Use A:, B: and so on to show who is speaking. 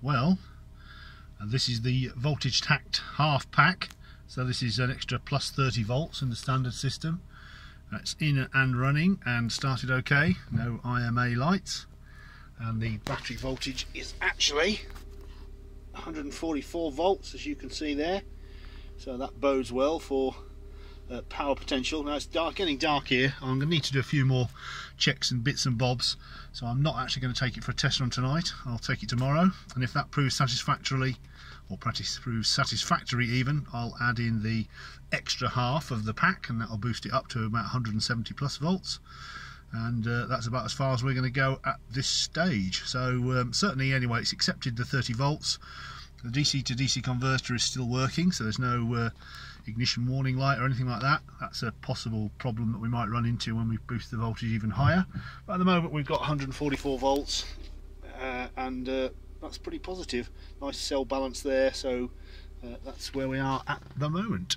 A: Well, this is the voltage hack half pack. So this is an extra plus 30 volts in the standard system. That's in and running and started okay. No IMA lights. And the battery voltage is actually 144 volts as you can see there. So that bodes well for uh, power potential. Now it's dark, getting dark here. I'm going to need to do a few more checks and bits and bobs. So I'm not actually going to take it for a test run tonight. I'll take it tomorrow. And if that proves satisfactorily, or practice proves satisfactory even, I'll add in the extra half of the pack and that'll boost it up to about 170 plus volts. And uh, that's about as far as we're going to go at this stage. So um, certainly anyway, it's accepted the 30 volts. The DC to DC converter is still working, so there's no uh, ignition warning light or anything like that. That's a possible problem that we might run into when we boost the voltage even higher. But at the moment we've got 144 volts uh, and uh, that's pretty positive. Nice cell balance there, so uh, that's where we are at the moment.